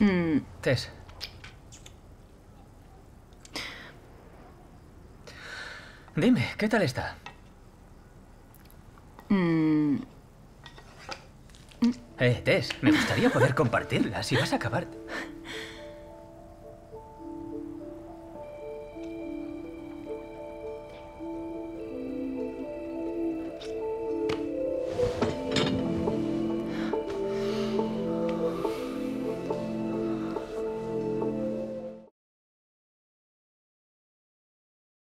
Mm, Tess. Dime, ¿qué tal está? mm, Eh, Tess, me gustaría poder compartirla si vas a acabar.